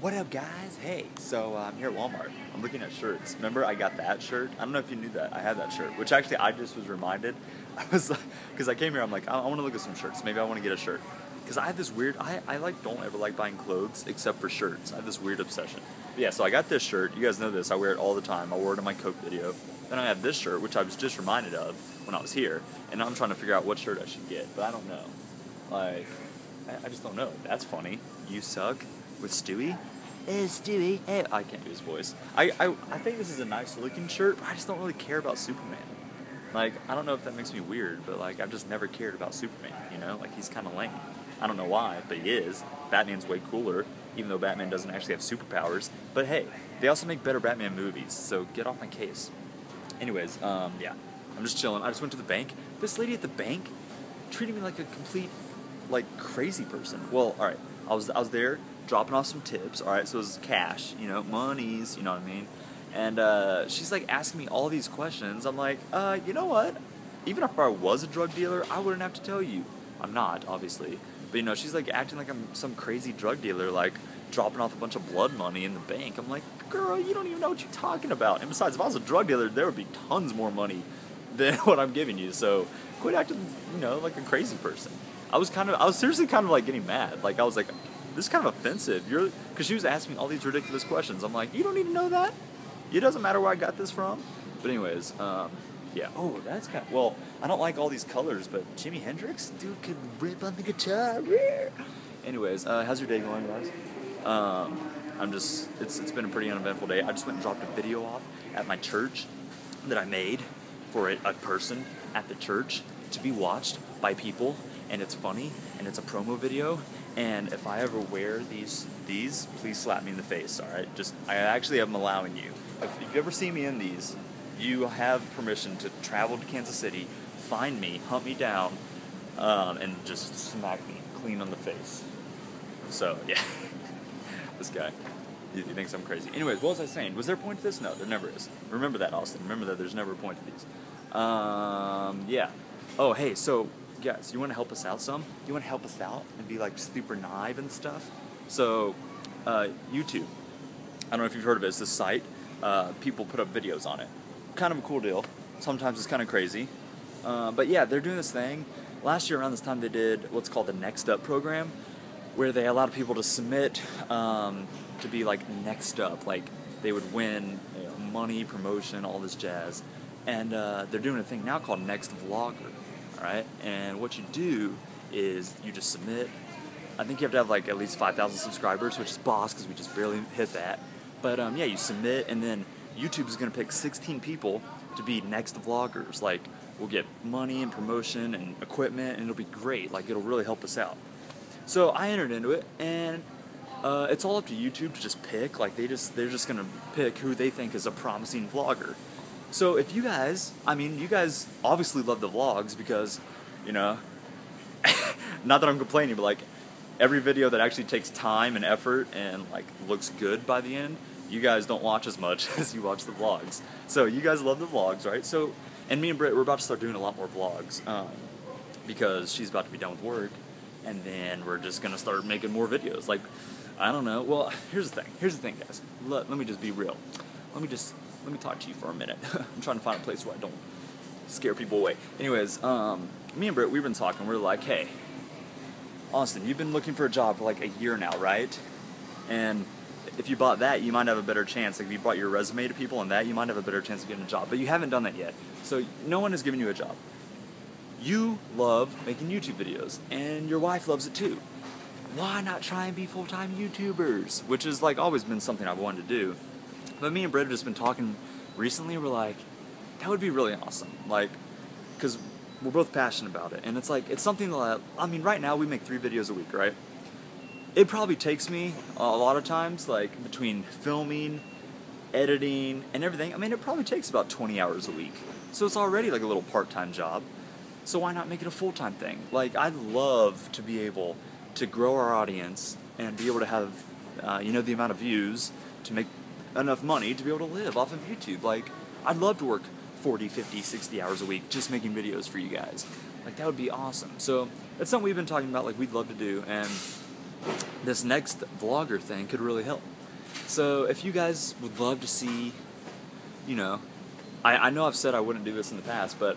What up, guys? Hey, so uh, I'm here at Walmart. I'm looking at shirts. Remember, I got that shirt. I don't know if you knew that. I had that shirt, which actually I just was reminded. I was like, because I came here. I'm like, I, I want to look at some shirts. Maybe I want to get a shirt. Because I have this weird. I, I like don't ever like buying clothes except for shirts. I have this weird obsession. But yeah, so I got this shirt. You guys know this. I wear it all the time. I wore it in my Coke video. Then I have this shirt, which I was just reminded of when I was here, and I'm trying to figure out what shirt I should get, but I don't know. Like, I, I just don't know. That's funny. You suck with Stewie. Hey, Stewie. Hey, I can't do his voice. I, I, I think this is a nice looking shirt, but I just don't really care about Superman. Like, I don't know if that makes me weird, but like, I've just never cared about Superman, you know? Like, he's kind of lame. I don't know why, but he is. Batman's way cooler, even though Batman doesn't actually have superpowers. But hey, they also make better Batman movies, so get off my case. Anyways, um, yeah, I'm just chilling. I just went to the bank. This lady at the bank treated me like a complete, like, crazy person. Well, all right, I was I was there dropping off some tips. All right, so it was cash, you know, monies, you know what I mean. And uh, she's like asking me all these questions. I'm like, uh, you know what? Even if I was a drug dealer, I wouldn't have to tell you. I'm not, obviously. But you know, she's like acting like I'm some crazy drug dealer, like dropping off a bunch of blood money in the bank. I'm like, girl, you don't even know what you're talking about. And besides, if I was a drug dealer, there would be tons more money than what I'm giving you. So quit acting, you know, like a crazy person. I was kind of, I was seriously kind of like getting mad. Like I was like, this is kind of offensive. You're, because she was asking all these ridiculous questions. I'm like, you don't even know that. It doesn't matter where I got this from. But anyways, um, yeah. Oh, that's kind of, well, I don't like all these colors, but Jimi Hendrix, dude, could rip on the guitar. Anyways, uh, how's your day going, guys? Um, I'm just, it's, it's been a pretty uneventful day. I just went and dropped a video off at my church that I made for a, a person at the church to be watched by people, and it's funny, and it's a promo video. And if I ever wear these, these, please slap me in the face. All right, just I actually am allowing you. If, you ever see me in these, you have permission to travel to Kansas City, find me, hunt me down, um, and just smack me clean on the face. So yeah, this guy. He, he thinks I'm crazy. Anyways, what was I saying? Was there a point to this? No, there never is. Remember that, Austin. Remember that there's never a point to these. Um, yeah. Oh, hey, so guys, you want to help us out some? You want to help us out and be like super nive and stuff? So, uh, YouTube. I don't know if you've heard of it. It's this site. Uh, people put up videos on it. Kind of a cool deal. Sometimes it's kind of crazy. Uh, but yeah, they're doing this thing. Last year around this time, they did what's called the Next Up program, where they allowed people to submit um, to be like next up. Like they would win you know, money, promotion, all this jazz. And uh, they're doing a thing now called Next Vlogger. All right, and what you do is you just submit. I think you have to have like at least 5,000 subscribers, which is boss because we just barely hit that. But um, yeah, you submit, and then YouTube is going to pick 16 people to be next vloggers. Like, we'll get money and promotion and equipment, and it'll be great. Like, it'll really help us out. So I entered into it, and uh, it's all up to YouTube to just pick. Like, they just they're just going to pick who they think is a promising vlogger. So if you guys, I mean, you guys obviously love the vlogs because, you know, not that I'm complaining, but like every video that actually takes time and effort and like looks good by the end, you guys don't watch as much as you watch the vlogs. So you guys love the vlogs, right? So, and me and Britt, we're about to start doing a lot more vlogs um, because she's about to be done with work, and then we're just gonna start making more videos. Like, I don't know. Well, here's the thing. Here's the thing, guys. Let, let me just be real. Let me just let me talk to you for a minute. I'm trying to find a place where I don't scare people away. Anyways, um, me and Britt, we've been talking. We're like, hey, Austin, you've been looking for a job for like a year now, right? And if you bought that, you might have a better chance. Like if you brought your resume to people and that, you might have a better chance of getting a job. But you haven't done that yet. So no one has given you a job. You love making YouTube videos, and your wife loves it too. Why not try and be full-time YouTubers? Which has like always been something I've wanted to do. But me and Britt have just been talking recently. We're like, that would be really awesome. Like, because we're both passionate about it. And it's like, it's something that, I mean, right now we make three videos a week, right? It probably takes me a lot of times, like between filming, editing, and everything. I mean, it probably takes about 20 hours a week. So it's already like a little part time job. So why not make it a full time thing? Like, I'd love to be able to grow our audience and be able to have, uh, you know, the amount of views to make enough money to be able to live off of YouTube. Like, I'd love to work 40, 50, 60 hours a week just making videos for you guys. Like, that would be awesome. So, that's something we've been talking about, like, we'd love to do. And this next vlogger thing could really help. So if you guys would love to see, you know, I, I know I've said I wouldn't do this in the past, but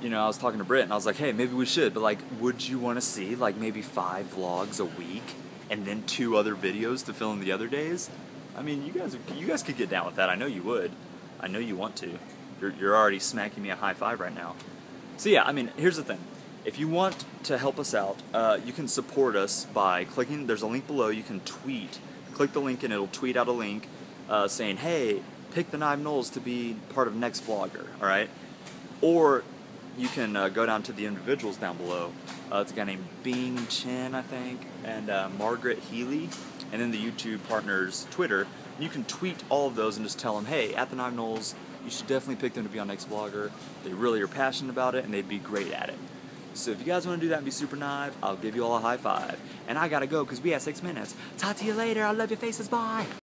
you know, I was talking to Britt and I was like, hey, maybe we should, but like, would you want to see like maybe five vlogs a week and then two other videos to fill in the other days? I mean, you guys, you guys could get down with that. I know you would. I know you want to. You're, you're already smacking me a high five right now. So yeah, I mean, here's the thing. If you want to help us out, uh, you can support us by clicking. There's a link below. You can tweet. Click the link and it'll tweet out a link uh, saying, "Hey, pick the Nive Nulls to be part of next vlogger." All right, or you can uh, go down to the individuals down below. Uh, it's a guy named Bing Chen, I think, and uh, Margaret Healy, and then the YouTube partners Twitter. You can tweet all of those and just tell them, hey, at the Nive Nulls, you should definitely pick them to be on Next Vlogger. They really are passionate about it and they'd be great at it. So if you guys want to do that and be super nive, I'll give you all a high five. And I gotta go because we have six minutes. Talk to you later. I love your faces. Bye.